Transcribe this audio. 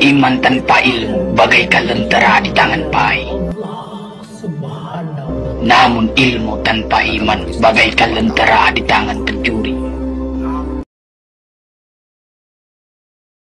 Iman tanpa ilmu bagaikan lentera di tangan pai. Namun ilmu tanpa iman bagaikan lentera di tangan